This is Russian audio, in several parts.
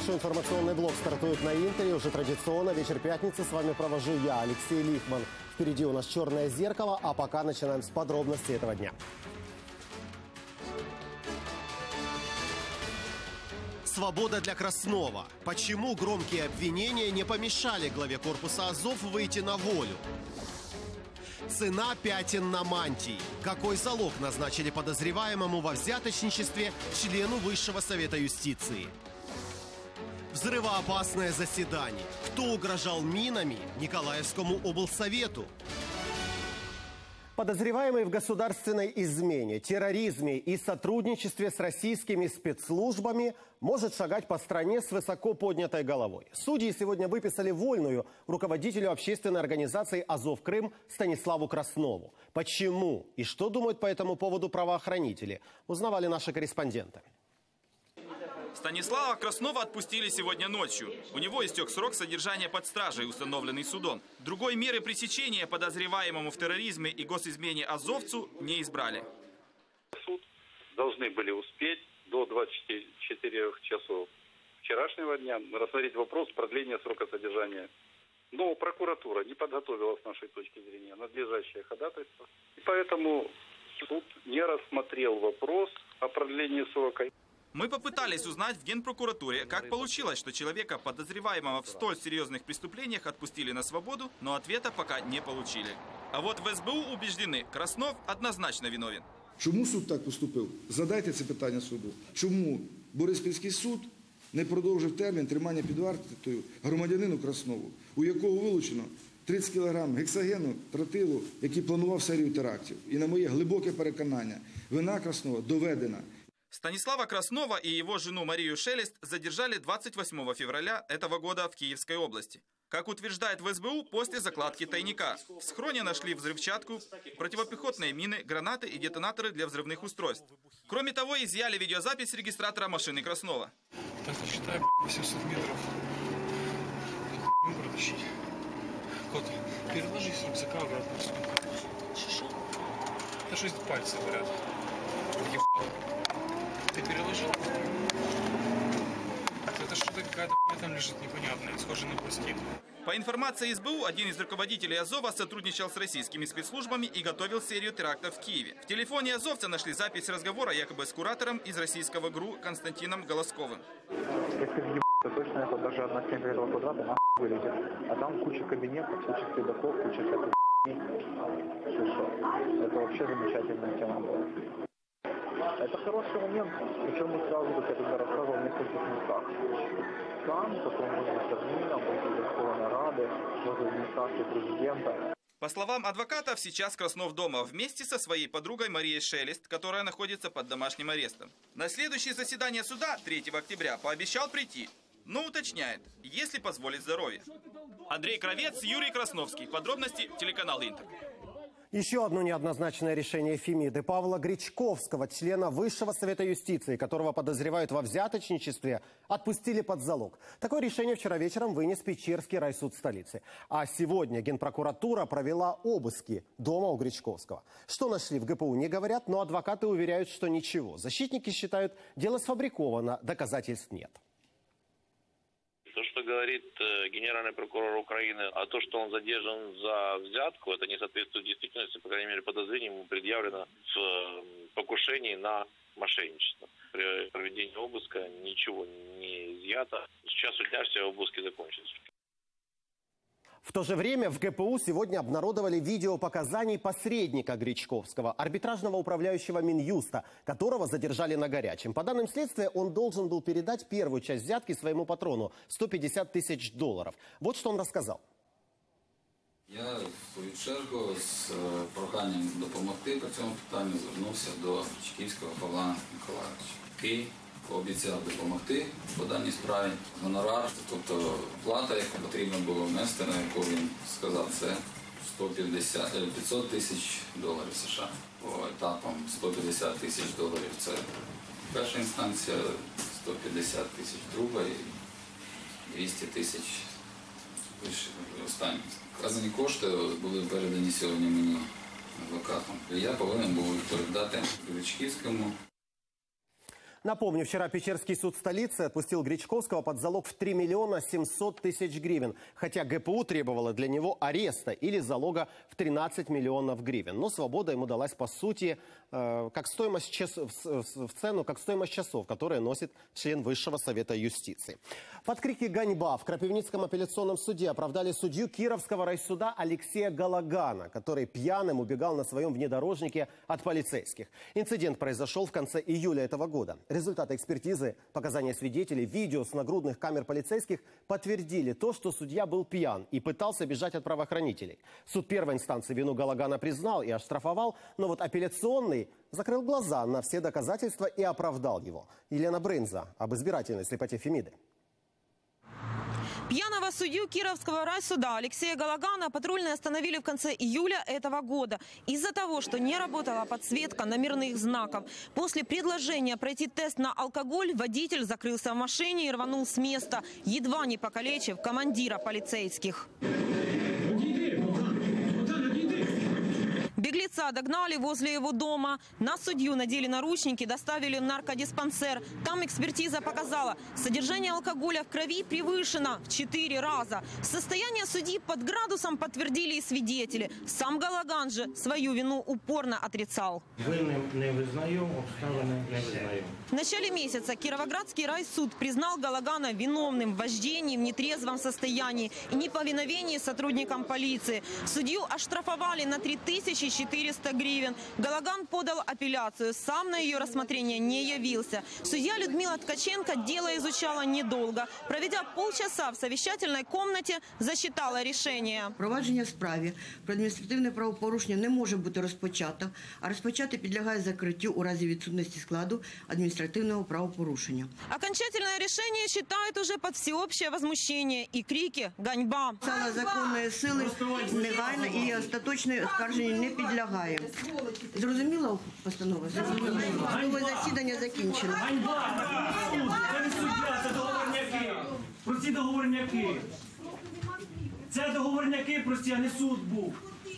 Большой информационный блок стартует на Интере. Уже традиционно вечер пятницы. С вами провожу я, Алексей Лихман. Впереди у нас черное зеркало, а пока начинаем с подробностей этого дня. Свобода для Краснова. Почему громкие обвинения не помешали главе корпуса Азов выйти на волю? Цена пятен на мантии. Какой залог назначили подозреваемому во взяточничестве члену Высшего Совета юстиции? Взрывоопасное заседание. Кто угрожал минами Николаевскому облсовету? Подозреваемый в государственной измене, терроризме и сотрудничестве с российскими спецслужбами может шагать по стране с высоко поднятой головой. Судьи сегодня выписали вольную руководителю общественной организации «Азов Крым» Станиславу Краснову. Почему и что думают по этому поводу правоохранители, узнавали наши корреспонденты. Станислава Краснова отпустили сегодня ночью. У него истек срок содержания под стражей, установленный судом. Другой меры пресечения подозреваемому в терроризме и госизмене Азовцу не избрали. Суд должны были успеть до 24 часов вчерашнего дня рассмотреть вопрос продления срока содержания. Но прокуратура не подготовила с нашей точки зрения надлежащее ходатайство. И поэтому суд не рассмотрел вопрос о продлении срока. Мы попытались узнать в Генпрокуратуре, как получилось, что человека, подозреваемого в столь серьезных преступлениях, отпустили на свободу, но ответа пока не получили. А вот в СБУ убеждены, Краснов однозначно виновен. Чому суд так поступив? Задайте це питання суду. Чому Бориспільський суд не продовжив термін тримання під вартою громадянину Краснову, у якого вилучено 30 кг гексагену, тротилу, який планував серію терактів. І на моє глибоке переконання, вина Краснова доведена. Станислава Краснова и его жену Марию Шелест задержали 28 февраля этого года в Киевской области. Как утверждает в СБУ, после закладки тайника. В схроне нашли взрывчатку, противопехотные мины, гранаты и детонаторы для взрывных устройств. Кроме того, изъяли видеозапись регистратора машины Краснова. Так, считай, 800 метров. Протащить. Кот, переложи с рюкзака обратно в сумку. Да что пальцы горят. Ебать. Ты переложил? Это что-то какая-то там лежит непонятная, схоже на пластид. По информации СБУ, один из руководителей Азова сотрудничал с российскими спецслужбами и готовил серию терактов в Киеве. В телефоне азовца нашли запись разговора якобы с куратором из российского ГРУ Константином Голосковым. Если въебаться точно, это даже одна стенка этого квадрата нахуй вылетит. А там куча кабинетов, куча следаков, куча всякой. Слушай, это вообще замечательная тема была. Это хороший момент, причем мы сразу, как я тогда рассказывал, в нескольких местах. Там, потом возле Кабмина, возле Верховной Рады, возле администрации президента. По словам адвокатов, сейчас Краснов дома вместе со своей подругой Марией Шелест, которая находится под домашним арестом. На следующее заседание суда 3 октября пообещал прийти, но уточняет, если позволит здоровье. Андрей Кровец, Юрий Красновский. Подробности телеканал Интер. Еще одно неоднозначное решение Фемиды. Павла Гречковского, члена Высшего Совета юстиции, которого подозревают во взяточничестве, отпустили под залог. Такое решение вчера вечером вынес Печерский райсуд столицы. А сегодня Генпрокуратура провела обыски дома у Гречковского. Что нашли в ГПУ, не говорят, но адвокаты уверяют, что ничего. Защитники считают, дело сфабриковано, доказательств нет. То, что говорит э, генеральный прокурор Украины, а то, что он задержан за взятку, это не соответствует действительности, по крайней мере, подозрение ему предъявлено в э, покушении на мошенничество. При проведении обыска ничего не изъято. Сейчас дня все обыски закончатся. В то же время в ГПУ сегодня обнародовали видео показаний посредника Гречковского, арбитражного управляющего Минюста, которого задержали на горячем. По данным следствия, он должен был передать первую часть взятки своему патрону – 150 тысяч долларов. Вот что он рассказал. Я свою чергу е, проханням допомогти по цьому питанню звернувся до Чеківського Павла Миколаївича, який пообіцяв допомогти по даній справі. Гонорар, тобто плата, яку потрібно було внести, на яку він сказав, це 150, е, 500 тисяч доларів США. По етапам 150 тисяч доларів це перша інстанція, 150 тисяч друга і 200 тисяч останні. Вказані кошти були передані сьогодні мені адвокатом. Я повинен був їх передати Гречківському. Напомню, вчера Печерский суд столицы отпустил Гречковского под залог в 3 миллиона 700 тысяч гривен, хотя ГПУ требовала для него ареста или залога в 13 миллионов гривен. Но свобода ему далась по сути э, как стоимость час, в цену, как стоимость часов, которые носит член Высшего Совета юстиции. Под крики «Ганьба» в Крапивницком апелляционном суде оправдали судью Кировского райсуда Алексея Галагана, который пьяным убегал на своем внедорожнике от полицейских. Инцидент произошел в конце июля этого года. Результаты экспертизы, показания свидетелей, видео с нагрудных камер полицейских подтвердили то, что судья был пьян и пытался бежать от правоохранителей. Суд первой инстанции вину Галагана признал и оштрафовал, но вот апелляционный закрыл глаза на все доказательства и оправдал его. Елена Брынза об избирательной слепоте Фемиды. Пьяного судью Кировского райсуда Алексея Галагана патрульные остановили в конце июля этого года из-за того, что не работала подсветка номерных знаков. После предложения пройти тест на алкоголь водитель закрылся в машине и рванул с места, едва не покалечив командира полицейских. Беглеца догнали возле его дома. На судью надели наручники, доставили в наркодиспансер. Там экспертиза показала, содержание алкоголя в крови превышено в 4 раза. Состояние судьи под градусом подтвердили и свидетели. Сам Галаган же свою вину упорно отрицал. Винным не визнаю, обставины не визнаю. В начале месяца Кировоградский райсуд признал Галагана виновным в вождении в нетрезвом состоянии и неповиновении сотрудникам полиции. Судью оштрафовали на 3400 гривен. Галаган подал апелляцию. Сам на ее рассмотрение не явился. Судья Людмила Ткаченко дело изучала недолго. Проведя полчаса в совещательной комнате, засчитала решение. Провадження в справі про адміністративне правопорушення не може бути розпочато, а розпочати підлягає закриттю у разі відсутності складу адміністративного правопорушення. Окончательное решение считают уже под всеобщее возмущение и крики «Ганьба!». Сала законної сили негайно і остаточне оскарження не підлягає. Зрозуміла постанова? Зрозуміла. Судове засідання закінчено. Це не суддя, це договорняки. Прості договорняки. Це договорняки прості, а не суд був.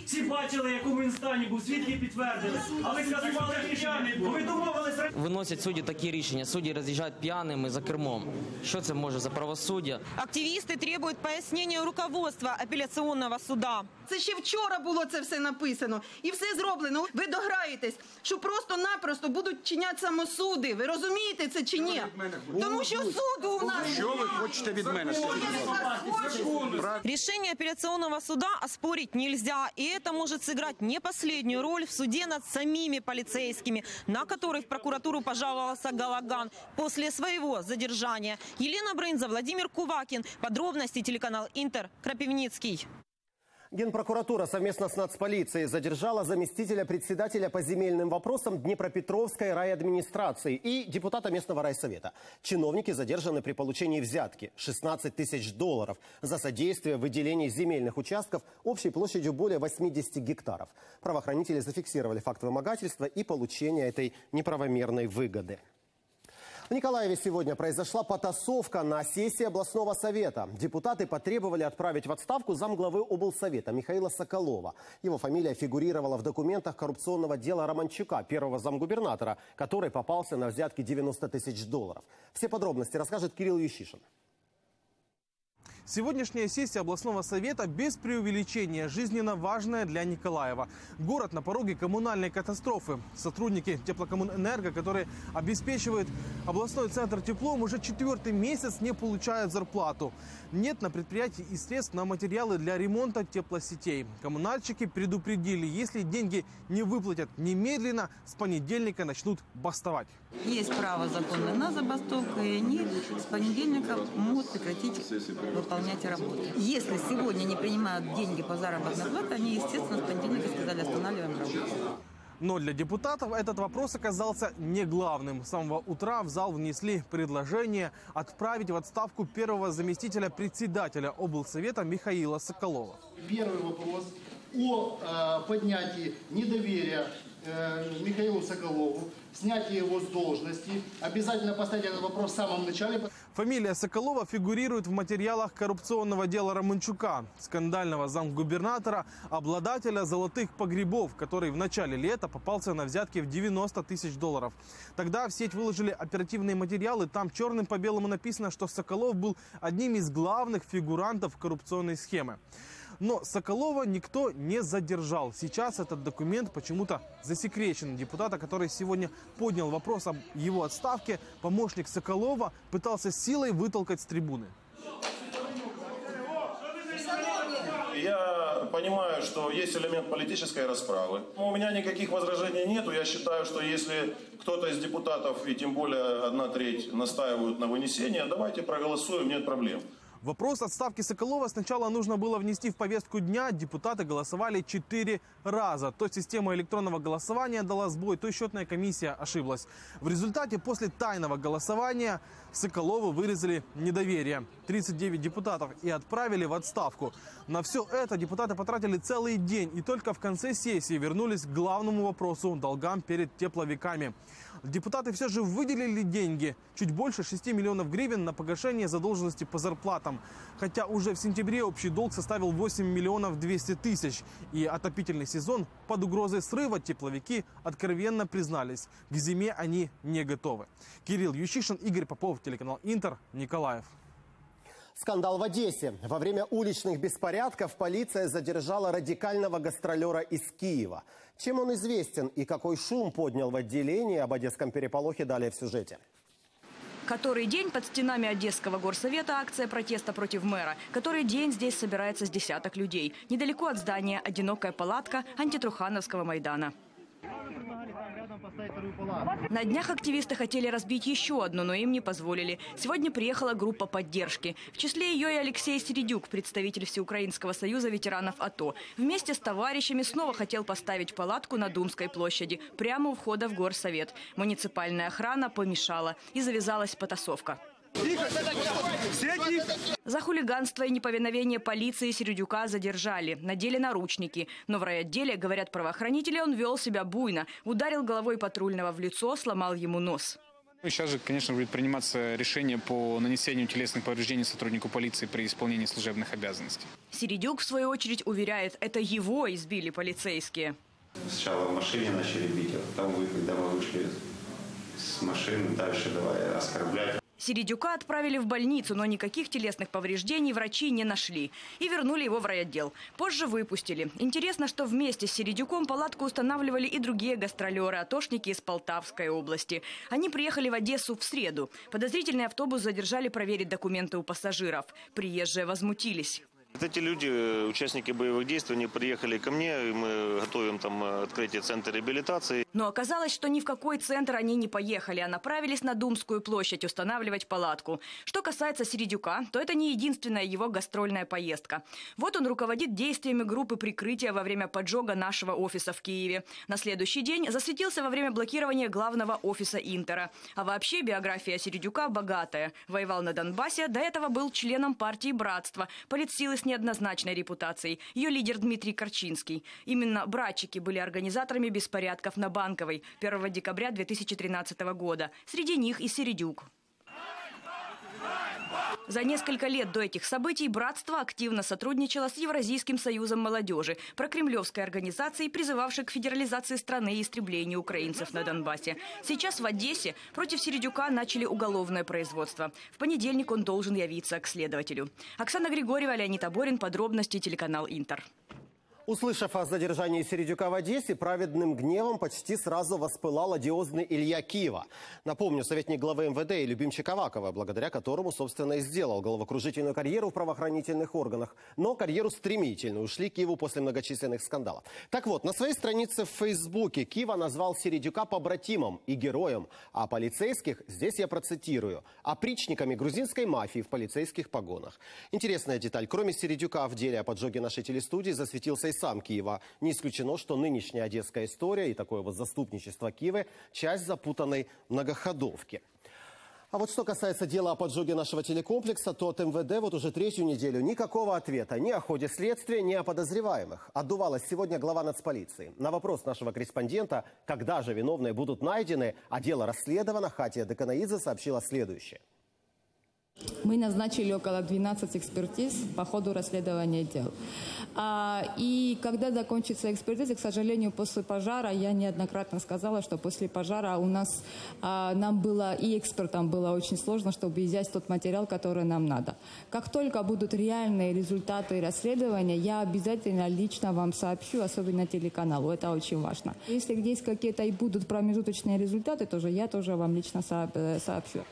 Всі бачили, в якому він стані був, свідки підтвердили. А ви скасували рішення, бо ви домовились Виносять судді такі рішення. Судді роз'їжджають п'яними за кермом. Що це може за правосуддя? Активисты требуют пояснения руководства апелляционного суда. Це ще вчора було це все написано і все зроблено. Ви дограєтесь, що просто-напросто будуть чиняти самосуди. Ви розумієте це чи ні? Тому що суду у нас Що ви хочете від мене? скажіть, будь ласка? Решение апелляционного суда оспорить нельзя, и это может сыграть не последнюю роль в суде над самими полицейскими, на которых в прокуратуру пожаловался Галаган после своего задержания. Елена Брынза, Владимир Кувакин. Подробности телеканал Интер. Крапивницкий. Генпрокуратура совместно с нацполицией задержала заместителя председателя по земельным вопросам Днепропетровской райадминистрации и депутата местного райсовета. Чиновники задержаны при получении взятки 16 тысяч долларов за содействие в выделении земельных участков общей площадью более 80 гектаров. Правоохранители зафиксировали факт вымогательства и получения этой неправомерной выгоды. В Николаеве сегодня произошла потасовка на сессии областного совета. Депутаты потребовали отправить в отставку замглавы облсовета Михаила Соколова. Его фамилия фигурировала в документах коррупционного дела Романчука, первого замгубернатора, который попался на взятки 90 тысяч долларов. Все подробности расскажет Кирилл Ющишин. Сегодняшняя сессия областного совета без преувеличения жизненно важная для Николаева. Город на пороге коммунальной катастрофы. Сотрудники теплокоммунэнерго, которые обеспечивают областной центр теплом, уже четвертый месяц не получают зарплату. Нет на предприятии и средств на материалы для ремонта теплосетей. Коммунальщики предупредили, если деньги не выплатят немедленно, с понедельника начнут бастовать. Есть право законное на забастовку, и они с понедельника могут прекратить выполнять работу. Если сегодня не принимают деньги по заработной плате, они, естественно, с понедельника сказали, останавливаем работу. Но для депутатов этот вопрос оказался не главным. С самого утра в зал внесли предложение отправить в отставку первого заместителя председателя облсовета Михаила Соколова. Первый вопрос о э, поднятии недоверия э, Михаилу Соколову, снятии его с должности. Обязательно поставить этот вопрос в самом начале. Фамилия Соколова фигурирует в материалах коррупционного дела Романчука, скандального замгубернатора, обладателя золотых погребов, который в начале лета попался на взятки в 90 тысяч долларов. Тогда в сеть выложили оперативные материалы. Там черным по белому написано, что Соколов был одним из главных фигурантов коррупционной схемы. Но Соколова никто не задержал. Сейчас этот документ почему-то засекречен. Депутата, который сегодня поднял вопрос об его отставке, помощник Соколова пытался силой вытолкать с трибуны. Я понимаю, что есть элемент политической расправы. У меня никаких возражений нету. Я считаю, что если кто-то из депутатов, и тем более одна треть, настаивают на вынесении, давайте проголосуем, нет проблем. Вопрос отставки Соколова сначала нужно было внести в повестку дня. Депутаты голосовали четыре раза. То система электронного голосования дала сбой, то счетная комиссия ошиблась. В результате после тайного голосования Соколову вырезали недоверие. 39 депутатов и отправили в отставку. На все это депутаты потратили целый день и только в конце сессии вернулись к главному вопросу – долгам перед тепловиками. Депутаты все же выделили деньги, чуть больше 6 миллионов гривен на погашение задолженности по зарплатам. Хотя уже в сентябре общий долг составил 8 миллионов 200 тысяч. И отопительный сезон под угрозой срыва тепловики откровенно признались. К зиме они не готовы. Кирилл Ющишин, Игорь Попов, телеканал Интер, Николаев. Скандал в Одессе. Во время уличных беспорядков полиция задержала радикального гастролера из Киева. Чем он известен и какой шум поднял в отделении об одесском переполохе далее в сюжете. Который день под стенами Одесского горсовета акция протеста против мэра. Который день здесь собирается с десяток людей. Недалеко от здания одинокая палатка антитрухановского Майдана. На днях активисты хотели разбить еще одну, но им не позволили. Сегодня приехала группа поддержки. В числе ее и Алексей Середюк, представитель Всеукраинского союза ветеранов АТО. Вместе с товарищами снова хотел поставить палатку на Думской площади, прямо у входа в горсовет. Муниципальная охрана помешала и завязалась потасовка. За хулиганство и неповиновение полиции Середюка задержали. Надели наручники. Но в райотделе, говорят правоохранители, он вел себя буйно. Ударил головой патрульного в лицо, сломал ему нос. Сейчас же, конечно, будет приниматься решение по нанесению телесных повреждений сотруднику полиции при исполнении служебных обязанностей. Середюк, в свою очередь, уверяет, это его избили полицейские. Сначала в машине начали бить, а потом вы, когда мы вышли с машины, дальше давай оскорблять. Середюка отправили в больницу, но никаких телесных повреждений врачи не нашли. И вернули его в райотдел. Позже выпустили. Интересно, что вместе с Середюком палатку устанавливали и другие гастролеры, атошники из Полтавской области. Они приехали в Одессу в среду. Подозрительный автобус задержали проверить документы у пассажиров. Приезжие возмутились. Эти люди, э, участники боевых действий, они приехали ко мне, и мы готовим там э, открытие центра реабилитации. Но оказалось, что ни в какой центр они не поехали, а направились на Думскую площадь устанавливать палатку. Что касается Середюка, то это не единственная его гастрольная поездка. Вот он руководит действиями группы прикрытия во время поджога нашего офиса в Киеве. На следующий день засветился во время блокирования главного офиса Интера. А вообще биография Середюка богатая. Воевал на Донбассе, до этого был членом партии «Братство», политсилы с неоднозначной репутацией. Ее лидер Дмитрий Корчинский. Именно братчики были организаторами беспорядков на Банковой 1 декабря 2013 года. Среди них и Середюк. За несколько лет до этих событий братство активно сотрудничало с Евразийским союзом молодежи, прокремлевской организацией, призывавшей к федерализации страны и истреблению украинцев на Донбассе. Сейчас в Одессе против Середюка начали уголовное производство. В понедельник он должен явиться к следователю. Оксана Григорьева, Леонид Аборин. Подробности телеканал «Интер». Услышав о задержании Середюка в Одессе, праведным гневом почти сразу воспылал одиозный Илья Киева. Напомню, советник главы МВД и любимчик Авакова, благодаря которому, собственно, и сделал головокружительную карьеру в правоохранительных органах. Но карьеру стремительно ушли Киеву после многочисленных скандалов. Так вот, на своей странице в Фейсбуке Киева назвал Середюка побратимом и героем, а полицейских, здесь я процитирую, опричниками грузинской мафии в полицейских погонах. Интересная деталь. Кроме Середюка в деле о поджоге нашей телестудии засветился и сам Киева. Не исключено, что нынешняя одесская история и такое вот заступничество Киева – часть запутанной многоходовки. А вот что касается дела о поджоге нашего телекомплекса, то от МВД вот уже третью неделю никакого ответа ни о ходе следствия, ни о подозреваемых. Отдувалась сегодня глава нацполиции. На вопрос нашего корреспондента, когда же виновные будут найдены, а дело расследовано, Хатия Деканаидзе сообщила следующее. Мы назначили около 12 экспертиз по ходу расследования дел. А, и когда закончится экспертиза, к сожалению, после пожара, я неоднократно сказала, что после пожара у нас, а, нам было, и экспертам было очень сложно, чтобы взять тот материал, который нам надо. Как только будут реальные результаты расследования, я обязательно лично вам сообщу, особенно телеканалу, это очень важно. Если есть какие-то и будут промежуточные результаты, тоже я тоже вам лично сообщу.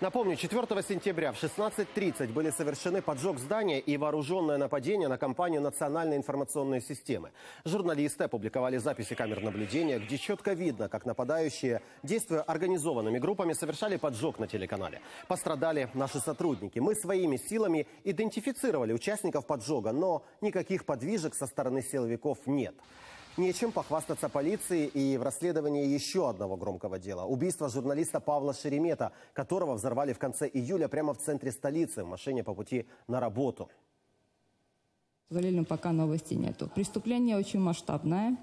Напомню, 4 сентября в 16.30 были совершены поджог здания и вооруженное нападение на компанию «Национальные информационные системы». Журналисты опубликовали записи камер наблюдения, где четко видно, как нападающие, действуя организованными группами, совершали поджог на телеканале. Пострадали наши сотрудники. Мы своими силами идентифицировали участников поджога, но никаких подвижек со стороны силовиков нет. Нечем похвастаться полиции и в расследовании еще одного громкого дела. Убийство журналиста Павла Шеремета, которого взорвали в конце июля прямо в центре столицы в машине по пути на работу. Сожалению, пока новостей нету. Преступление очень масштабное.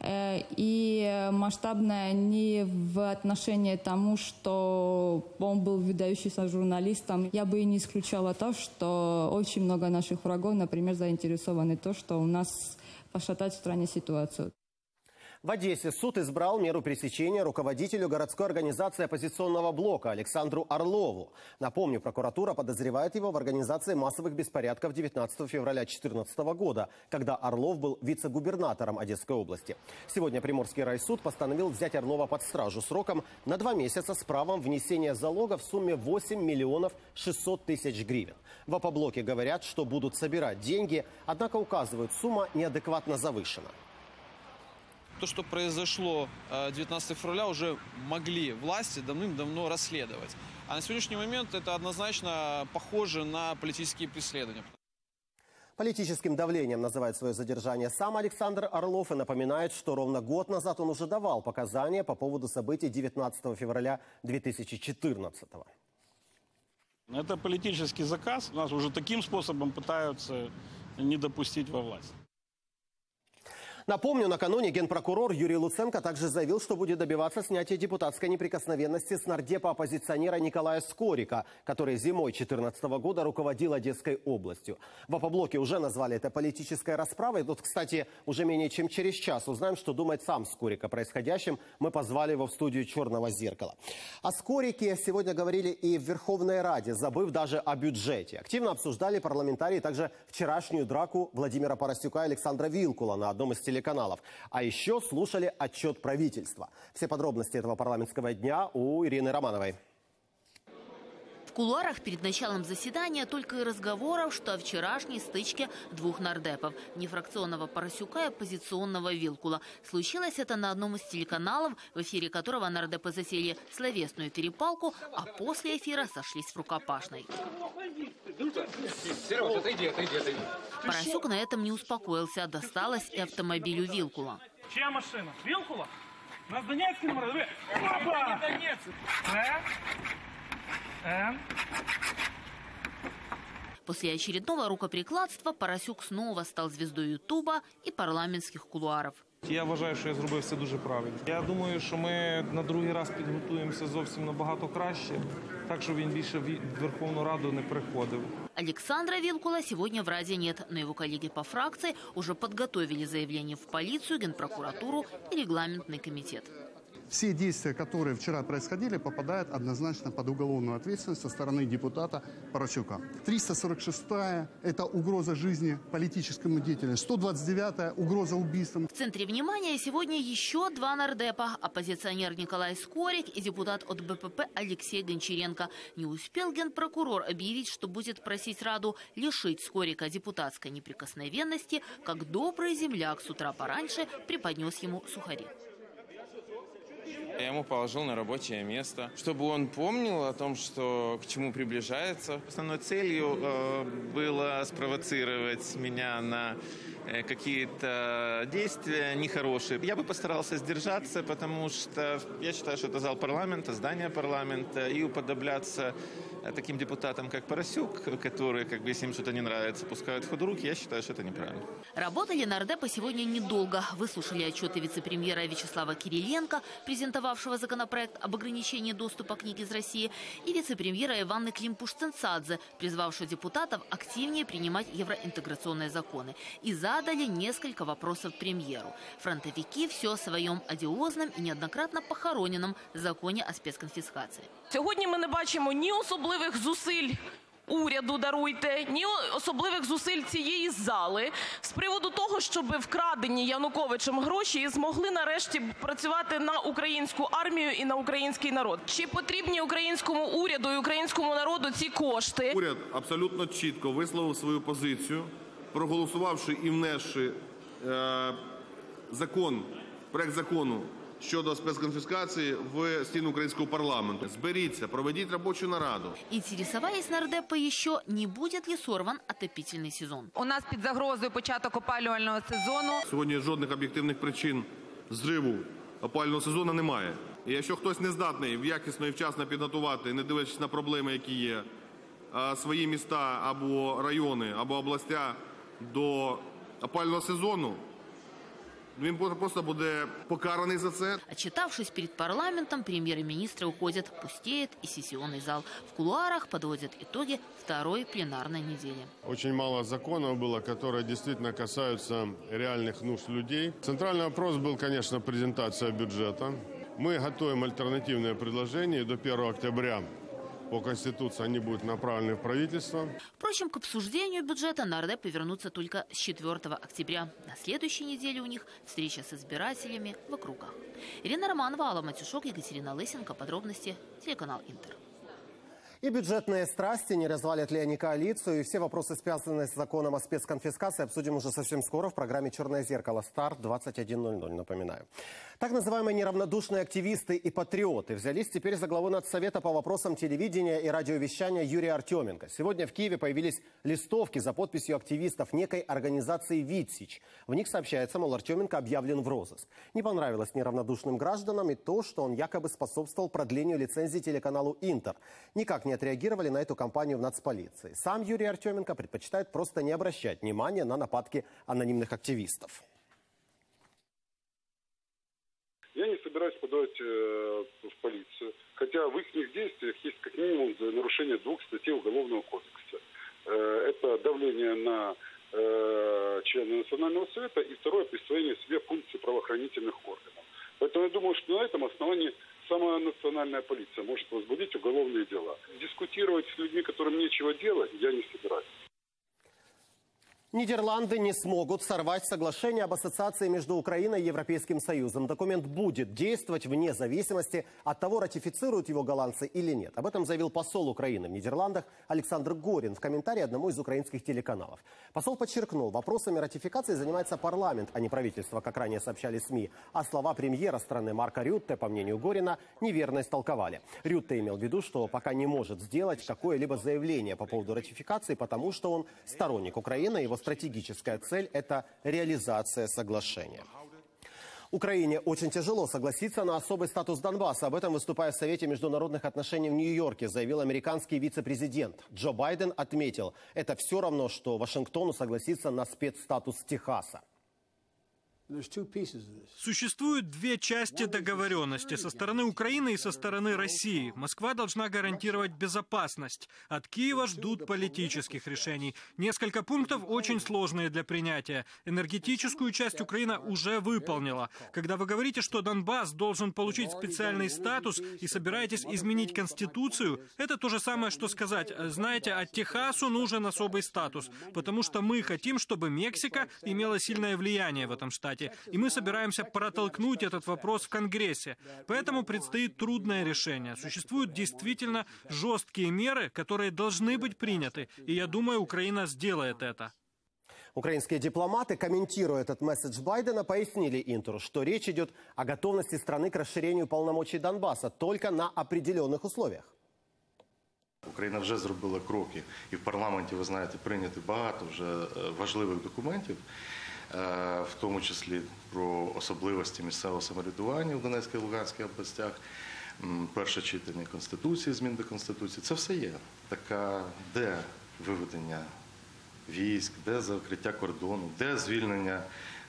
Э, и масштабное не в отношении тому, что он был выдающимся журналистом. Я бы и не исключала то, что очень много наших врагов, например, заинтересованы в том, что у нас пошатать в стране ситуацию. В Одессе суд избрал меру пресечения руководителю городской организации оппозиционного блока Александру Орлову. Напомню, прокуратура подозревает его в организации массовых беспорядков 19 февраля 2014 года, когда Орлов был вице-губернатором Одесской области. Сегодня Приморский райсуд постановил взять Орлова под стражу сроком на два месяца с правом внесения залога в сумме 8 миллионов 600 тысяч гривен. В опоблоке говорят, что будут собирать деньги, однако указывают, сумма неадекватно завышена. То, что произошло 19 э, февраля, уже могли власти давным-давно расследовать. А на сегодняшний момент это однозначно похоже на политические преследования. Политическим давлением называет свое задержание сам Александр Орлов и напоминает, что ровно год назад он уже давал показания по поводу событий 19 февраля 2014 года. Это политический заказ. Нас уже таким способом пытаются не допустить во власть. Напомню, накануне генпрокурор Юрий Луценко также заявил, что будет добиваться снятия депутатской неприкосновенности с нардепа оппозиционера Николая Скорика, который зимой 2014 года руководил Одесской областью. В Апоблоке уже назвали это политической расправой. Тут, кстати, уже менее чем через час узнаем, что думает сам Скорик о происходящем. Мы позвали его в студию «Черного зеркала». О Скорике сегодня говорили и в Верховной Раде, забыв даже о бюджете. Активно обсуждали парламентарии также вчерашнюю драку Владимира Поросюка и Александра Вилкула на одном из телеканалов телеканалов. А еще слушали отчет правительства. Все подробности этого парламентского дня у Ирины Романовой. В кулуарах перед началом заседания только и разговоров, что о вчерашней стычке двух нардепов – нефракционного Поросюка и оппозиционного Вилкула. Случилось это на одном из телеканалов, в эфире которого нардепы засели словесную перепалку, а после эфира сошлись в рукопашной. Сереж, отойди, отойди, отойди. Поросюк на этом не успокоился, досталось и автомобилю Вилкула. Чья машина? Вилкула? Номер. Вы... Опа! Не Донецк. Э? Э? После очередного рукоприкладства Поросюк снова стал звездой Ютуба и парламентских кулуаров. Я вважаю, що я зробив все дуже правильно. Я думаю, що ми на другий раз підготуємося зовсім набагато краще, так що він більше в Верховну Раду не приходив. Александра Вилкула сегодня в Раде нет, но его коллеги по фракции уже подготовили заявление в полицию, Генпрокуратуру и регламентный комитет все действия, которые вчера происходили, попадают однозначно под уголовную ответственность со стороны депутата Поросюка. 346-я – это угроза жизни политическому деятелю. 129-я – угроза убийством. В центре внимания сегодня еще два нардепа. Оппозиционер Николай Скорик и депутат от БПП Алексей Гончаренко. Не успел генпрокурор объявить, что будет просить Раду лишить Скорика депутатской неприкосновенности, как добрый земляк с утра пораньше преподнес ему сухари. Я ему положил на рабочее место, чтобы он помнил о том, что к чему приближается. Основной целью э, было спровоцировать меня на какие-то действия нехорошие. Я бы постарался сдержаться, потому что я считаю, что это зал парламента, здание парламента, и уподобляться э, таким депутатам, как Поросюк, которые, как бы, если им что-то не нравится, пускают в ход руки, я считаю, что это неправильно. Работали нардепы сегодня недолго. Выслушали отчеты вице-премьера Вячеслава Кириленко, презентовавшего законопроект об ограничении доступа книг из России, и вице-премьера Иваны Климпуш-Цинцадзе, призвавшего депутатов активнее принимать евроинтеграционные законы. И задали несколько вопросов премьеру. Фронтовики все о своем одиозном и неоднократно похороненном законе о спецконфискации. Сьогодні ми не бачимо ні особливих зусиль уряду, даруйте, ні особливих зусиль цієї зали з приводу того, щоб вкрадені Януковичем гроші змогли нарешті працювати на українську армію і на український народ. Чи потрібні українському уряду і українському народу ці кошти? Уряд абсолютно чітко висловив свою позицію, проголосувавши і внесши е, закон, проект закону щодо спецконфіскації в стіну українського парламенту. Зберіться, проведіть робочу нараду. Интересовались нардепы еще, не будет ли сорван отопительный сезон. У нас під загрозою початок опалювального сезону. Сьогодні жодних об'єктивних причин зриву опалювального сезону немає. І якщо хтось не здатний якісно і вчасно підготувати, не дивлячись на проблеми, які є, свої міста або райони, або областя до опалювального сезону, він просто буде покараний за це. Отчитавшись перед парламентом, премьер и министры уходят, пустеет и сессионный зал. В кулуарах подводят итоги второй пленарной недели. Очень мало законов было, которые действительно касаются реальных нужд людей. Центральный вопрос был, конечно, презентация бюджета. Мы готовим альтернативные предложения, до 1 октября по Конституции они будут направлены в правительство. Впрочем, к обсуждению бюджета нардепы вернутся только с 4 октября. На следующей неделе у них встреча с избирателями в округах. Ирина Романова, Алла Матюшок, Екатерина Лысенко. Подробности телеканал Интер. И бюджетные страсти, не развалят ли они коалицию, и все вопросы, связанные с законом о спецконфискации, обсудим уже совсем скоро в программе «Черное зеркало». Старт 21.00, напоминаю. Так называемые неравнодушные активисты и патриоты взялись теперь за главу Нацсовета по вопросам телевидения и радиовещания Юрия Артеменко. Сегодня в Киеве появились листовки за подписью активистов некой организации «Витсич». В них сообщается, мол, Артеменко объявлен в розыск. Не понравилось неравнодушным гражданам и то, что он якобы способствовал продлению лицензии телеканалу «Интер». Никак не отреагировали на эту кампанию в нацполиции. Сам Юрий Артеменко предпочитает просто не обращать внимания на нападки анонимных активистов. Я не собираюсь подавать э, в полицию, хотя в их действиях есть как минимум нарушение двух статей Уголовного кодекса. Э, это давление на э, члена Национального совета и второе присвоение себе функций правоохранительных органов. Поэтому я думаю, что на этом основании самая национальная полиция может возбудить уголовные дела. Дискутировать с людьми, которым нечего делать, я не собираюсь. Нидерланды не смогут сорвать соглашение об ассоциации между Украиной и Европейским Союзом. Документ будет действовать вне зависимости от того, ратифицируют его голландцы или нет. Об этом заявил посол Украины в Нидерландах Александр Горин в комментарии одному из украинских телеканалов. Посол подчеркнул, вопросами ратификации занимается парламент, а не правительство, как ранее сообщали СМИ. А слова премьера страны Марка Рютте, по мнению Горина, неверно истолковали. Рютте имел в виду, что пока не может сделать какое-либо заявление по поводу ратификации, потому что он сторонник Украины, его стратегическая цель – это реализация соглашения. Украине очень тяжело согласиться на особый статус Донбасса. Об этом, выступая в Совете международных отношений в Нью-Йорке, заявил американский вице-президент. Джо Байден отметил, это все равно, что Вашингтону согласиться на спецстатус Техаса. Существуют две части договоренности со стороны Украины и со стороны России. Москва должна гарантировать безопасность. От Киева ждут политических решений. Несколько пунктов очень сложные для принятия. Энергетическую часть Украина уже выполнила. Когда вы говорите, что Донбасс должен получить специальный статус и собираетесь изменить Конституцию, это то же самое, что сказать, знаете, от Техасу нужен особый статус, потому что мы хотим, чтобы Мексика имела сильное влияние в этом штате штате, и мы собираемся протолкнуть этот вопрос в Конгрессе. Поэтому предстоит трудное решение. Существуют действительно жесткие меры, которые должны быть приняты, и я думаю, Украина сделает это. Украинские дипломаты, комментируя этот месседж Байдена, пояснили Интеру, что речь идет о готовности страны к расширению полномочий Донбасса только на определенных условиях. Україна вже зробила кроки, і в парламенті, ви знаєте, прийняти багато вже важливих документів. В тому числі про особливості місцевого самоврядування в Донецькій і Луганській областях, перше читання Конституції, змін до Конституції. Це все є. Така де виведення військ, де закриття кордону, де звільнення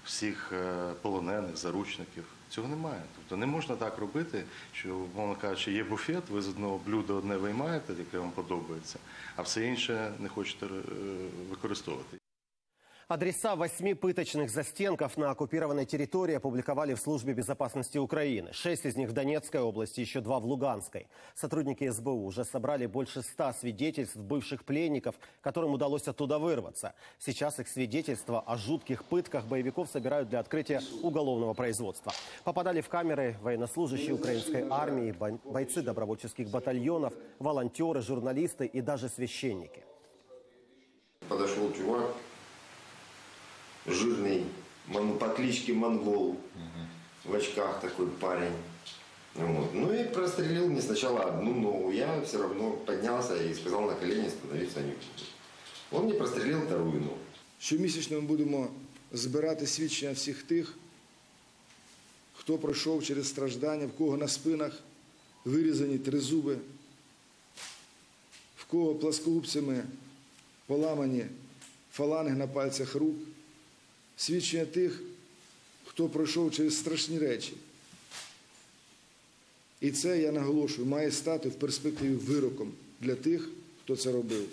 всіх е, полонених, заручників. Цього немає. Тобто не можна так робити, що, мовно кажучи, є буфет, ви з одного блюда одне виймаєте, яке вам подобається, а все інше не хочете е, використовувати. Адреса восьми пыточных застенков на оккупированной территории опубликовали в Службе безопасности Украины. Шесть из них в Донецкой области, еще два в Луганской. Сотрудники СБУ уже собрали больше ста свидетельств бывших пленников, которым удалось оттуда вырваться. Сейчас их свидетельства о жутких пытках боевиков собирают для открытия уголовного производства. Попадали в камеры военнослужащие украинской армии, бойцы добровольческих батальонов, волонтеры, журналисты и даже священники. Подошел чувак, жирный, по кличке Монгол, в очках такой парень. Вот. Ну и прострелил мне сначала одну ногу. Я все равно поднялся и сказал на колени становиться не Он мне прострелил вторую ногу. Щомісячно ми будемо збирати свідчення всіх тих, хто пройшов через страждання, в кого на спинах вирізані три зуби, в кого пласкогубцями поламані фаланги на пальцях рук свідчення тих, хто пройшов через страшні речі. І це, я наголошую, має стати в перспективі вироком для тих, хто це робив.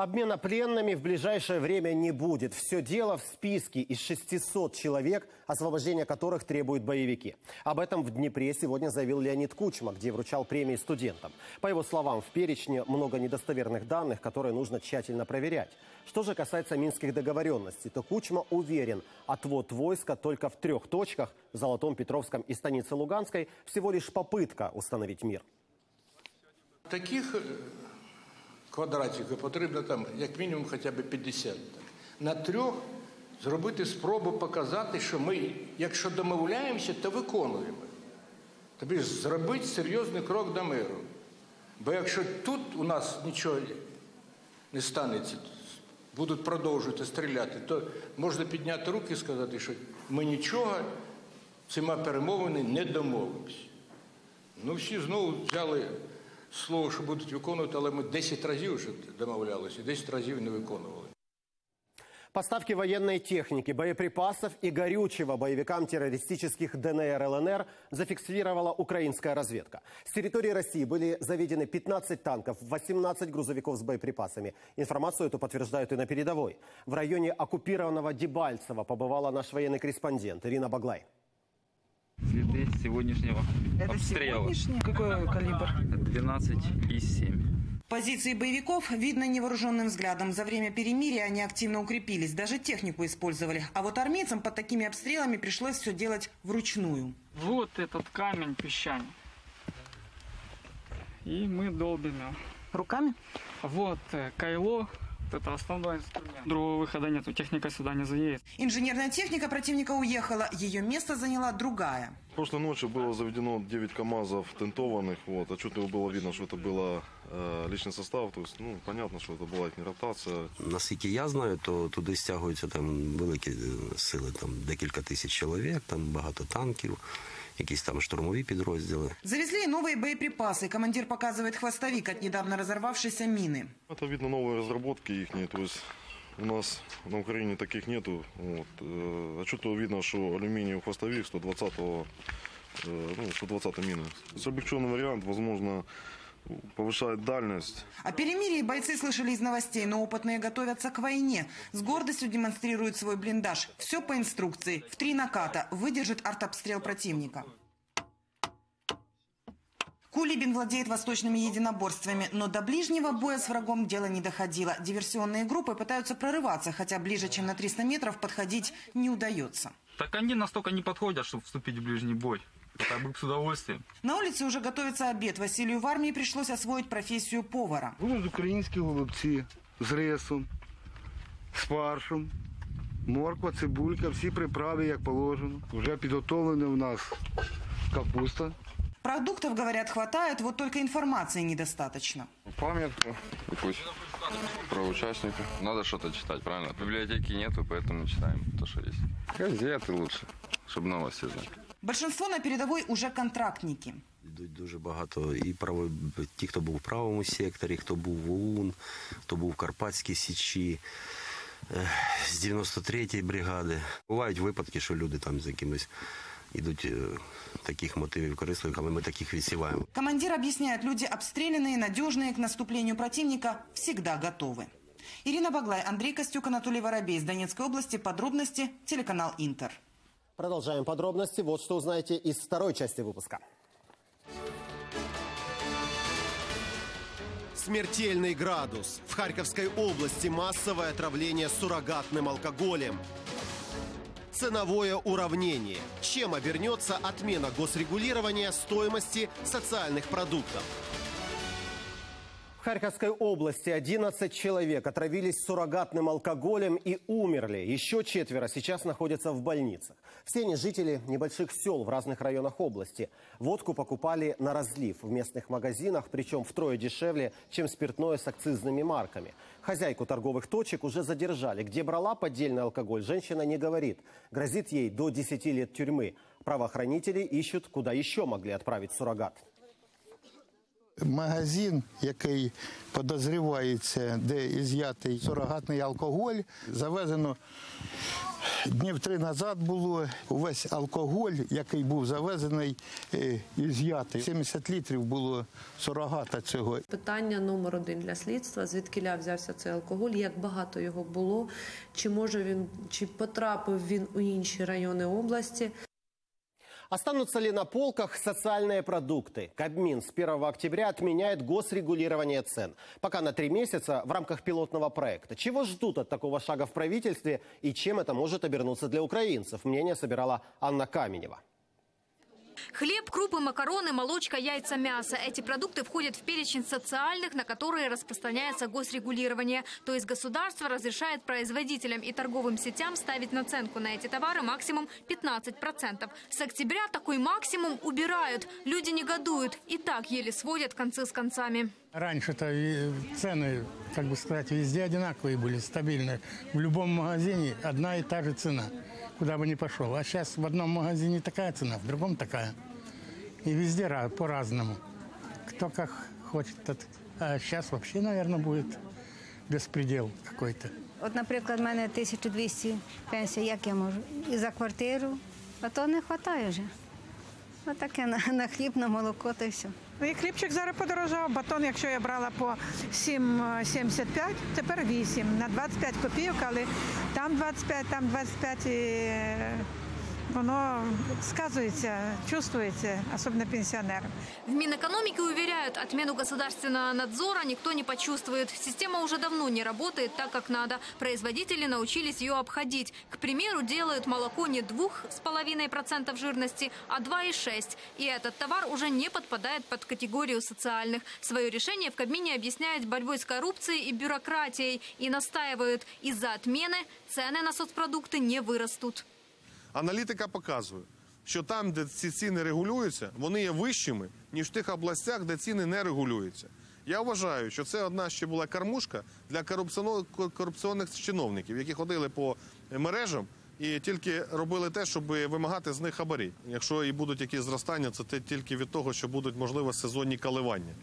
Обмена пленными в ближайшее время не будет. Все дело в списке из 600 человек, освобождение которых требуют боевики. Об этом в Днепре сегодня заявил Леонид Кучма, где вручал премии студентам. По его словам, в перечне много недостоверных данных, которые нужно тщательно проверять. Что же касается минских договоренностей, то Кучма уверен, отвод войска только в трех точках – Золотом, Петровском и станице Луганской – всего лишь попытка установить мир. Таких квадратиків потрібно там як мінімум хоча б 50. Так. На трьох зробити спробу показати, що ми, якщо домовляємося, то виконуємо. Тобі ж зробити серйозний крок до миру. Бо якщо тут у нас нічого не станеться, будуть продовжувати стріляти, то можна підняти руки і сказати, що ми нічого цими перемовини не домовимося. Ну, всі знову взяли слово, що будуть виконувати, але ми 10 разів вже домовлялися, 10 разів не виконували. Поставки военной техники, боеприпасов и горючего боевикам террористических ДНР ЛНР зафиксировала украинская разведка. С территории России были заведены 15 танков, 18 грузовиков с боеприпасами. Информацию эту подтверждают и на передовой. В районе оккупированного Дебальцева побывала наш военный корреспондент Ирина Баглай. Следы сегодняшнего Это обстрела. сегодняшний? Какой калибр? 12 и 7. Позиции боевиков видно невооруженным взглядом. За время перемирия они активно укрепились, даже технику использовали. А вот армейцам под такими обстрелами пришлось все делать вручную. Вот этот камень песчаный. И мы долбим его. Руками? Вот э, кайло, это основной инструмент. Другого выхода нету, техника сюда не заедет. Инженерная техника противника уехала, ее место заняла другая. Прошлой ночью было заведено 9 КАМАЗов тентованных, вот, отчетливо было видно, что это было э, личный состав, то есть, ну, понятно, що це була їхня ротація. Наскільки я знаю, то туди стягуються там великі сили, там декілька тисяч чоловік, там багато танків, якісь там штурмові підрозділи. Завезли и новые боеприпасы. Командир показывает хвостовик от недавно разорвавшейся мины. Это видно новые разработки их, то есть у нас на Украине таких нету. Вот. Э, Отчетливо видно, что алюминиевый хвостовик 120-го, э, ну, 120 мины. Облегченный вариант, возможно, повышает дальность. О перемирии бойцы слышали из новостей, но опытные готовятся к войне. С гордостью демонстрируют свой блиндаж. Все по инструкции. В три наката выдержит артобстрел противника. Кулибин владеет восточными единоборствами, но до ближнего боя с врагом дело не доходило. Диверсионные группы пытаются прорываться, хотя ближе, чем на 300 метров, подходить не удается. Так они настолько не подходят, чтобы вступить в ближний бой. Это бы с удовольствием. На улице уже готовится обед. Василию в армии пришлось освоить профессию повара. Будуть українські голубці з рисом, з фаршем, морква, цибулька, всі приправи, як положено. Вже підготовлена в нас капуста. Продуктов, говорят, хватает, вот только информации недостаточно. Пам'ятку якусь Про участника. Надо что-то читать, правильно? Библиотеки нету, поэтому читаем то, что есть. Газеты лучше, чтобы новости знать. Большинство на передовой уже контрактники. Йдуть дуже багато і право, ті, хто був в правому секторі, хто був в ОУН, хто був в Карпатській Січі, е, з 93-ї бригади. Бувають випадки, що люди там з якимись ідуть е, таких мотивів корисливих, але ми таких відсіваємо. Командир объясняет, люди обстрелянные, надежные, к наступлению противника всегда готовы. Ирина Баглай, Андрей Костюк, Анатолий Воробей из Донецкой области. Подробности телеканал Интер. Продолжаем подробности. Вот что узнаете из второй части выпуска. Смертельный градус. В Харьковской области массовое отравление суррогатным алкоголем. Ценовое уравнение. Чем обернется отмена госрегулирования стоимости социальных продуктов? В Харьковской области 11 человек отравились суррогатным алкоголем и умерли. Еще четверо сейчас находятся в больницах. Все они жители небольших сел в разных районах области. Водку покупали на разлив в местных магазинах, причем втрое дешевле, чем спиртное с акцизными марками. Хозяйку торговых точек уже задержали. Где брала поддельный алкоголь, женщина не говорит. Грозит ей до 10 лет тюрьмы. Правоохранители ищут, куда еще могли отправить суррогат. Магазин, який подозрівається, де із'ятий сурогатний алкоголь, завезено днів три назад було. Увесь алкоголь, який був завезений, е, із'ятий. 70 літрів було сурогата цього. Питання номер один для слідства: звідкиля взявся цей алкоголь, як багато його було, чи може він чи потрапив він у інші райони області. Останутся ли на полках социальные продукты? Кабмин с 1 октября отменяет госрегулирование цен. Пока на три месяца в рамках пилотного проекта. Чего ждут от такого шага в правительстве и чем это может обернуться для украинцев? Мнение собирала Анна Каменева. Хлеб, крупы, макароны, молочка, яйца, мясо. Эти продукты входят в перечень социальных, на которые распространяется госрегулирование. То есть государство разрешает производителям и торговым сетям ставить наценку на эти товары максимум 15%. С октября такой максимум убирают. Люди негодуют и так еле сводят концы с концами. Раньше-то цены, как бы сказать, везде одинаковые были, стабильные. В любом магазине одна и та же цена, куда бы ни пошел. А сейчас в одном магазине такая цена, в другом такая. И везде по-разному. Кто как хочет. А сейчас вообще, наверное, будет беспредел какой-то. От, наприклад, в мене 1200 пенсія, як я можу? І за квартиру, а то не вистачає вже. Отаке на, на хліб, на молоко та й все. Ну і хлібчик зараз подорожав. Батон, якщо я брала по 7,75, тепер 8 на 25 копійок, але там 25, там 25 і е, воно сказується, чувствується, особливо пенсіонерам. В Минэкономике уверяют, отмену государственного надзора никто не почувствует. Система уже давно не работает так, как надо. Производители научились ее обходить. К примеру, делают молоко не 2,5% жирности, а 2,6%. И этот товар уже не подпадает под категорию социальных. Свое решение в Кабмине объясняют борьбой с коррупцией и бюрократией. И настаивают, из-за отмены цены на соцпродукты не вырастут. Аналітика показує, що там, де ці ціни регулюються, вони є вищими, ніж в тих областях, де ціни не регулюються. Я вважаю, що це одна ще була кормушка для корупціоно- корупційних чиновників, які ходили по мережам і тільки робили те, щоб вимагати з них хабарі. Якщо і будуть якісь зростання, це те- тільки від того, що будуть можливо сезонні коливання.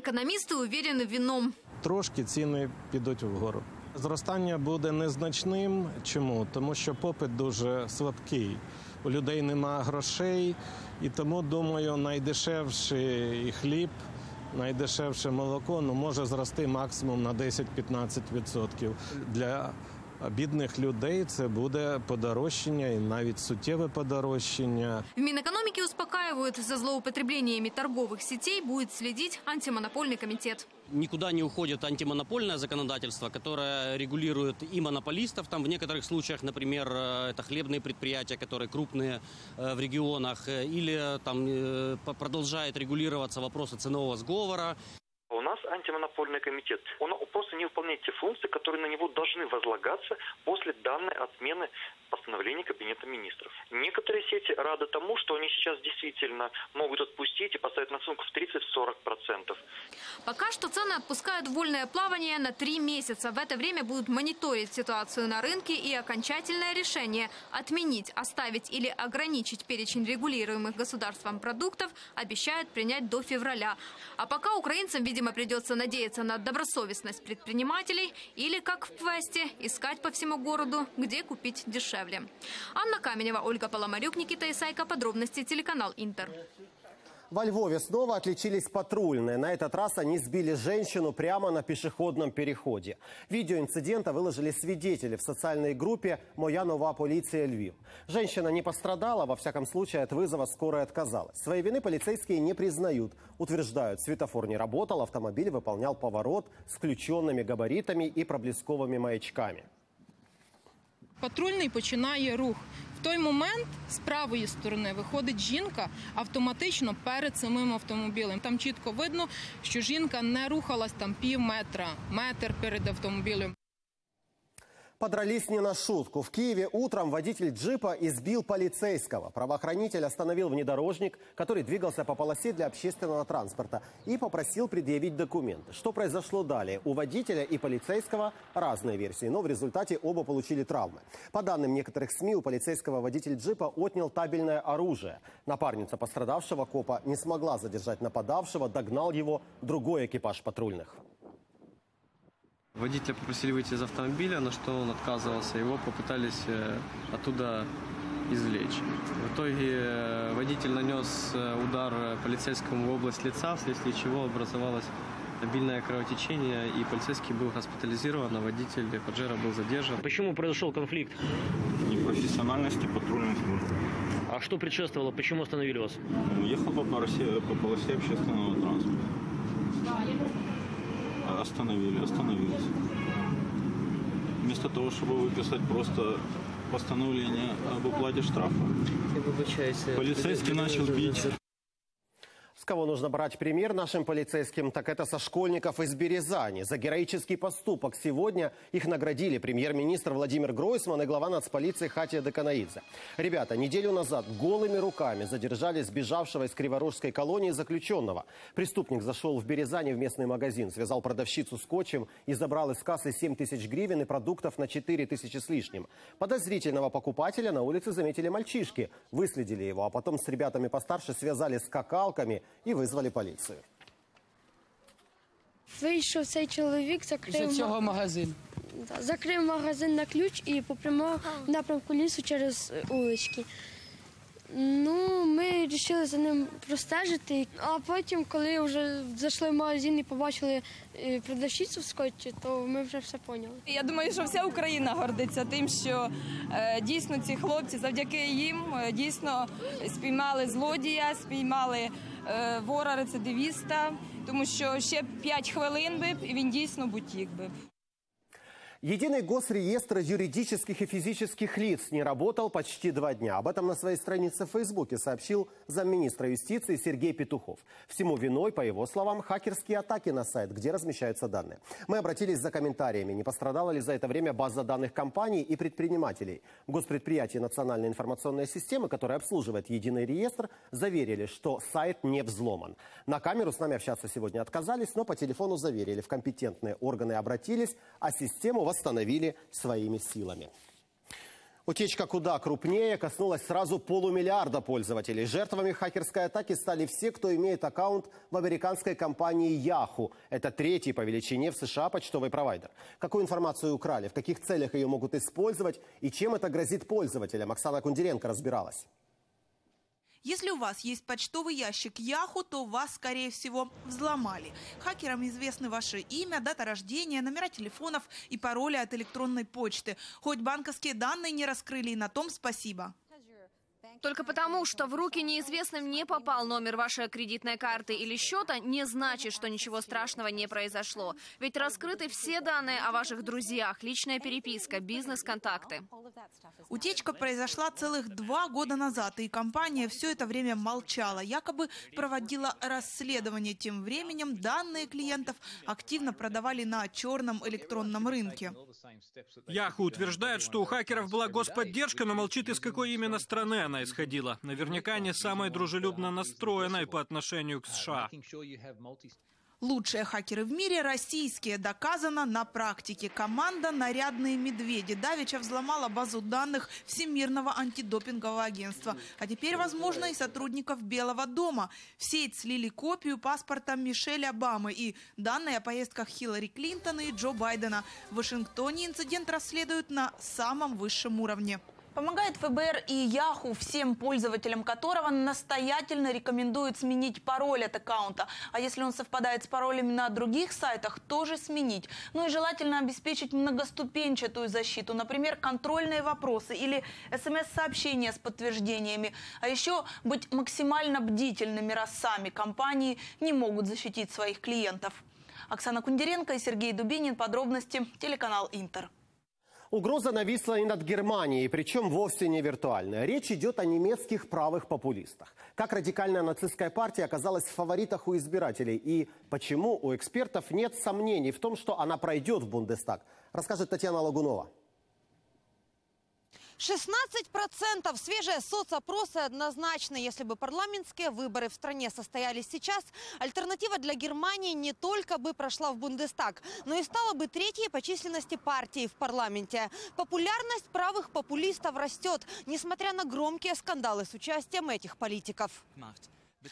Экономисты уверены в вином. Трошки ціни підуть вгору. Зростання буде незначним. Чому? Тому що попит дуже слабкий. У людей нема грошей, і тому думаю, найдешевший хліб, найдешевше молоко ну, може зрости максимум на 10-15%. Для бідних людей це буде подорожчання і навіть суттєве подорожчання. В Минэкономике успокаивают, за злоупотреблениями торговых сетей будет следить антимонопольный комитет. Никуда не уходит антимонопольное законодательство, которое регулирует и монополистов. Там в некоторых случаях, например, э, это хлебные предприятия, которые крупные э, в регионах, э, или там продолжает регулироваться вопросы ценового сговора. У нас антимонопольный комитет. Он просто не выполняет те функции, которые на него должны возлагаться после данной отмены постановления Кабинета министров. Некоторые сети рады тому, что они сейчас действительно могут отпустить и поставить наценку в 30-40%. Пока что цены отпускают вольное плавание на три месяца. В это время будут мониторить ситуацию на рынке и окончательное решение отменить, оставить или ограничить перечень регулируемых государством продуктов обещают принять до февраля. А пока украинцам, видимо, придется надеяться на добросовестность предпринимателей или, как в квесте, искать по всему городу, где купить дешевле. Анна Каменева, Ольга Поломарюк, Никита Исайко. Подробности телеканал Интер. Во Львове снова отличились патрульные. На этот раз они сбили женщину прямо на пешеходном переходе. Видео инцидента выложили свидетели в социальной группе «Моя нова полиция Львив». Женщина не пострадала, во всяком случае от вызова скорая отказалась. Своей вины полицейские не признают. Утверждают, светофор не работал, автомобиль выполнял поворот с включенными габаритами и проблесковыми маячками. Патрульний починає рух. Той момент з правої сторони виходить жінка автоматично перед самим автомобілем. Там чітко видно, що жінка не рухалась там пів метра, метр перед автомобілем. Подрались не на шутку. В Киеве утром водитель джипа избил полицейского. Правоохранитель остановил внедорожник, который двигался по полосе для общественного транспорта, и попросил предъявить документы. Что произошло далее? У водителя и полицейского разные версии, но в результате оба получили травмы. По данным некоторых СМИ, у полицейского водитель джипа отнял табельное оружие. Напарница пострадавшего копа не смогла задержать нападавшего, догнал его другой экипаж патрульных. Водителя попросили выйти из автомобиля, на что он отказывался. Его попытались э, оттуда извлечь. В итоге э, водитель нанес э, удар полицейскому в область лица, вследствие чего образовалось обильное кровотечение, и полицейский был госпитализирован, а водитель Паджера был задержан. Почему произошел конфликт? Непрофессиональности патрульной службы. А что предшествовало? Почему остановили вас? Ехал по полосе, по полосе общественного транспорта. Остановили, остановились. Вместо того, чтобы выписать просто постановление об уплате штрафа. Полицейский начал бить. С кого нужно брать пример нашим полицейским, так это со школьников из Березани. За героический поступок сегодня их наградили премьер-министр Владимир Гройсман и глава нацполиции Хатия Деканаидзе. Ребята неделю назад голыми руками задержали сбежавшего из Криворожской колонии заключенного. Преступник зашел в Березани в местный магазин, связал продавщицу скотчем и забрал из кассы 7 тысяч гривен и продуктов на 4 тысячи с лишним. Подозрительного покупателя на улице заметили мальчишки, выследили его, а потом с ребятами постарше связали скакалками і визвали поліцію. Вийшов цей чоловік, закрив Після цього магазин. Да, закрив магазин на ключ і попрямував в напрямку лісу через е, улички. Ну, ми вирішили за ним простежити, а потім, коли вже зайшли в магазин і побачили е, продавщицю в скотчі, то ми вже все поняли. Я думаю, що вся Україна гордиться тим, що е, дійсно ці хлопці, завдяки їм, е, дійсно спіймали злодія, спіймали вора рецидивіста, тому що ще 5 хвилин би і він дійсно бутік би. Единый госреестр юридических и физических лиц не работал почти два дня. Об этом на своей странице в Фейсбуке сообщил замминистра юстиции Сергей Петухов. Всему виной, по его словам, хакерские атаки на сайт, где размещаются данные. Мы обратились за комментариями, не пострадала ли за это время база данных компаний и предпринимателей. Госпредприятие «Национальная информационная система», которая обслуживает единый реестр, заверили, что сайт не взломан. На камеру с нами общаться сегодня отказались, но по телефону заверили, в компетентные органы обратились, а систему восстановили своими силами. Утечка куда крупнее коснулась сразу полумиллиарда пользователей. Жертвами хакерской атаки стали все, кто имеет аккаунт в американской компании Yahoo. Это третий по величине в США почтовый провайдер. Какую информацию украли, в каких целях ее могут использовать и чем это грозит пользователям, Оксана Кундеренко разбиралась. Если у вас есть почтовый ящик Яху, то вас, скорее всего, взломали. Хакерам известны ваше имя, дата рождения, номера телефонов и пароли от электронной почты. Хоть банковские данные не раскрыли, и на том спасибо. Только потому, что в руки неизвестным не попал номер вашей кредитной карты или счета, не значит, что ничего страшного не произошло. Ведь раскрыты все данные о ваших друзьях, личная переписка, бизнес-контакты. Утечка произошла целых два года назад, и компания все это время молчала, якобы проводила расследование. Тем временем данные клиентов активно продавали на черном электронном рынке. Яху утверждает, что у хакеров была господдержка, но молчит, из какой именно страны она исходила. Наверняка не самой дружелюбно настроенной по отношению к США. Лучшие хакеры в мире российские, доказано на практике. Команда «Нарядные медведи» давеча взломала базу данных Всемирного антидопингового агентства. А теперь, возможно, и сотрудников Белого дома. В сеть слили копию паспорта Мишель Обамы и данные о поездках Хиллари Клинтона и Джо Байдена. В Вашингтоне инцидент расследуют на самом высшем уровне. Помогает ФБР и Яху, всем пользователям которого настоятельно рекомендуют сменить пароль от аккаунта. А если он совпадает с паролями на других сайтах, тоже сменить. Ну и желательно обеспечить многоступенчатую защиту, например, контрольные вопросы или смс-сообщения с подтверждениями. А еще быть максимально бдительными, раз сами компании не могут защитить своих клиентов. Оксана Кундеренко и Сергей Дубинин. Подробности. Телеканал Интер. Угроза нависла и над Германией, причем вовсе не виртуальная. Речь идет о немецких правых популистах. Как радикальная нацистская партия оказалась в фаворитах у избирателей и почему у экспертов нет сомнений в том, что она пройдет в Бундестаг, расскажет Татьяна Лагунова. 16% свежие соцопросы однозначно. Если бы парламентские выборы в стране состоялись сейчас, альтернатива для Германии не только бы прошла в Бундестаг, но и стала бы третьей по численности партии в парламенте. Популярность правых популистов растет, несмотря на громкие скандалы с участием этих политиков.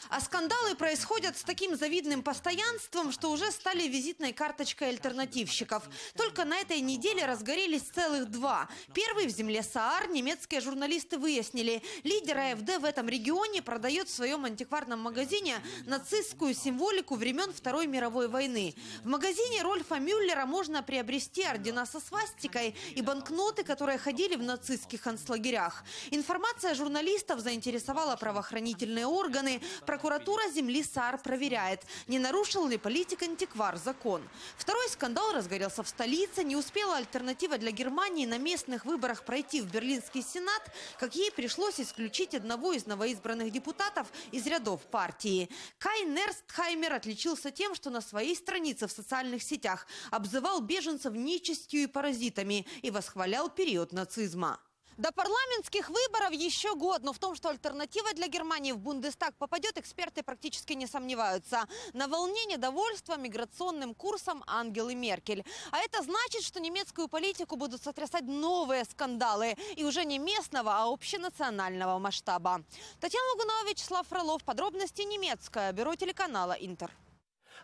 А скандалы происходят с таким завидным постоянством, что уже стали визитной карточкой альтернативщиков. Только на этой неделе разгорелись целых два. Первый в земле Саар немецкие журналисты выяснили. Лидер АФД в этом регионе продает в своем антикварном магазине нацистскую символику времен Второй мировой войны. В магазине Рольфа Мюллера можно приобрести ордена со свастикой и банкноты, которые ходили в нацистских концлагерях. Информация журналистов заинтересовала правоохранительные органы. Прокуратура земли САР проверяет, не нарушил ли политик-антиквар закон. Второй скандал разгорелся в столице. Не успела альтернатива для Германии на местных выборах пройти в Берлинский Сенат, как ей пришлось исключить одного из новоизбранных депутатов из рядов партии. Кай Нерстхаймер отличился тем, что на своей странице в социальных сетях обзывал беженцев нечистью и паразитами и восхвалял период нацизма. До парламентских выборов еще год, но в том, что альтернатива для Германии в Бундестаг попадет, эксперты практически не сомневаются. На волне недовольства миграционным курсом Ангелы Меркель. А это значит, что немецкую политику будут сотрясать новые скандалы. И уже не местного, а общенационального масштаба. Татьяна Лугунова, Вячеслав Фролов. Подробности немецкое. Бюро телеканала «Интер».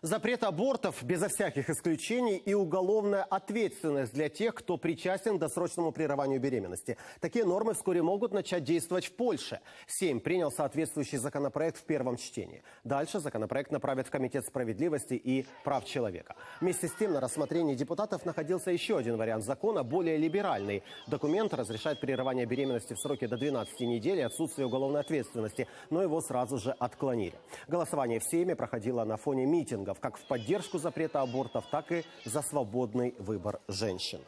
Запрет абортов безо всяких исключений и уголовная ответственность для тех, кто причастен к досрочному прерыванию беременности. Такие нормы вскоре могут начать действовать в Польше. Сейм принял соответствующий законопроект в первом чтении. Дальше законопроект направят в Комитет справедливости и прав человека. Вместе с тем на рассмотрении депутатов находился еще один вариант закона, более либеральный. Документ разрешает прерывание беременности в сроке до 12 недель и отсутствие уголовной ответственности, но его сразу же отклонили. Голосование в Сейме проходило на фоне митинга митингов как в поддержку запрета абортов, так и за свободный выбор женщин.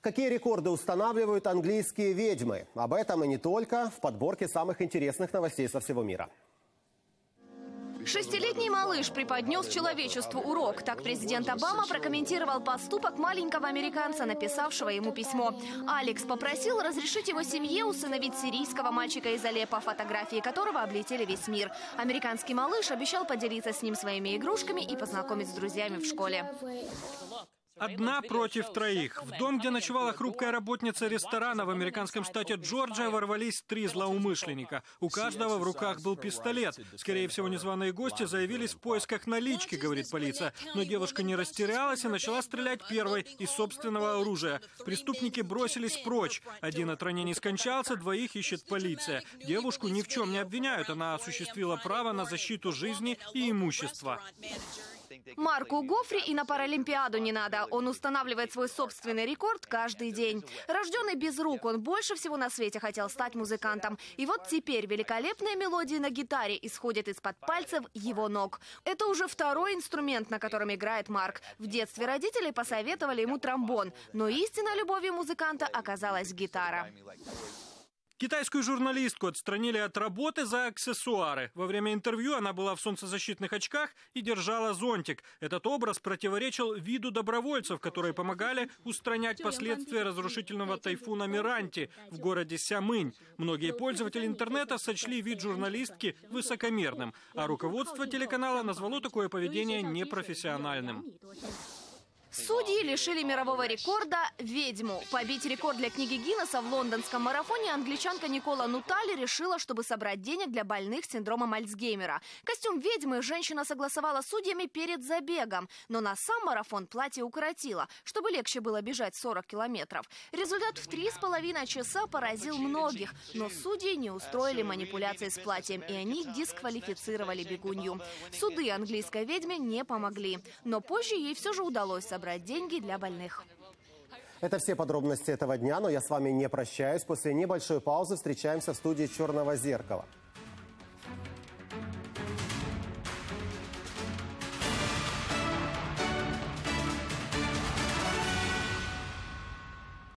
Какие рекорды устанавливают английские ведьмы? Об этом и не только в подборке самых интересных новостей со всего мира. Шестилетний малыш преподнес человечеству урок. Так президент Обама прокомментировал поступок маленького американца, написавшего ему письмо. Алекс попросил разрешить его семье усыновить сирийского мальчика из Алеппо, фотографии которого облетели весь мир. Американский малыш обещал поделиться с ним своими игрушками и познакомить с друзьями в школе. Одна против троих. В дом, где ночевала хрупкая работница ресторана в американском штате Джорджия, ворвались три злоумышленника. У каждого в руках был пистолет. Скорее всего, незваные гости заявились в поисках налички, говорит полиция. Но девушка не растерялась и начала стрелять первой из собственного оружия. Преступники бросились прочь. Один от ранений скончался, двоих ищет полиция. Девушку ни в чем не обвиняют. Она осуществила право на защиту жизни и имущества. Марку Гофри и на Паралимпиаду не надо. Он устанавливает свой собственный рекорд каждый день. Рожденный без рук, он больше всего на свете хотел стать музыкантом. И вот теперь великолепные мелодии на гитаре исходят из-под пальцев его ног. Это уже второй инструмент, на котором играет Марк. В детстве родители посоветовали ему тромбон, но истинной любовью музыканта оказалась гитара. Китайскую журналистку отстранили от работы за аксессуары. Во время интервью она была в солнцезащитных очках и держала зонтик. Этот образ противоречил виду добровольцев, которые помогали устранять последствия разрушительного тайфуна Миранти в городе Сямынь. Многие пользователи интернета сочли вид журналистки высокомерным, а руководство телеканала назвало такое поведение непрофессиональным. Судьи лишили мирового рекорда ведьму. Побить рекорд для книги Гиннесса в лондонском марафоне англичанка Никола Нутали решила, чтобы собрать денег для больных синдромом Альцгеймера. Костюм ведьмы женщина согласовала с судьями перед забегом, но на сам марафон платье укоротила, чтобы легче было бежать 40 километров. Результат в три с половиной часа поразил многих, но судьи не устроили манипуляции с платьем, и они дисквалифицировали бегунью. Суды английской ведьме не помогли, но позже ей все же удалось собрать собрать деньги для больных. Это все подробности этого дня, но я с вами не прощаюсь. После небольшой паузы встречаемся в студии «Черного зеркала».